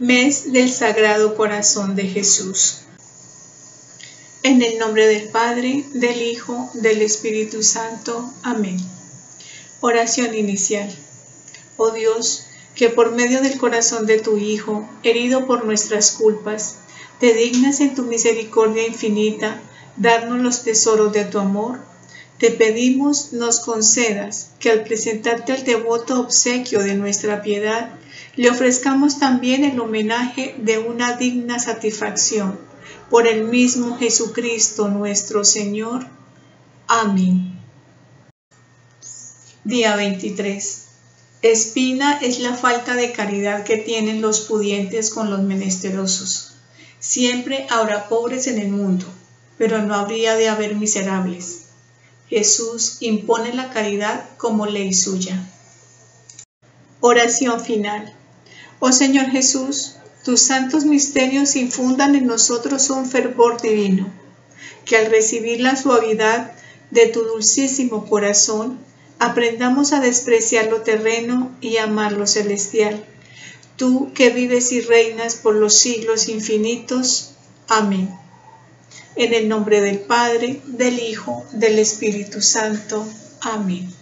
Mes del Sagrado Corazón de Jesús. En el nombre del Padre, del Hijo, del Espíritu Santo. Amén. Oración inicial. Oh Dios, que por medio del corazón de tu Hijo, herido por nuestras culpas, te dignas en tu misericordia infinita darnos los tesoros de tu amor, te pedimos nos concedas que al presentarte el devoto obsequio de nuestra piedad, le ofrezcamos también el homenaje de una digna satisfacción por el mismo Jesucristo nuestro Señor. Amén. Día 23. Espina es la falta de caridad que tienen los pudientes con los menesterosos. Siempre habrá pobres en el mundo, pero no habría de haber miserables. Jesús impone la caridad como ley suya. Oración final. Oh Señor Jesús, tus santos misterios infundan en nosotros un fervor divino, que al recibir la suavidad de tu dulcísimo corazón, aprendamos a despreciar lo terreno y amar lo celestial. Tú que vives y reinas por los siglos infinitos. Amén. En el nombre del Padre, del Hijo, del Espíritu Santo. Amén.